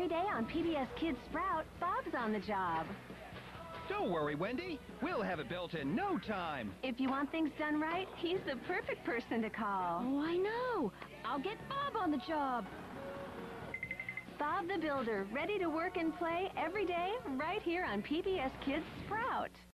Every day on PBS Kids Sprout, Bob's on the job. Don't worry, Wendy. We'll have it built in no time. If you want things done right, he's the perfect person to call. Oh, I know. I'll get Bob on the job. Bob the Builder, ready to work and play every day right here on PBS Kids Sprout.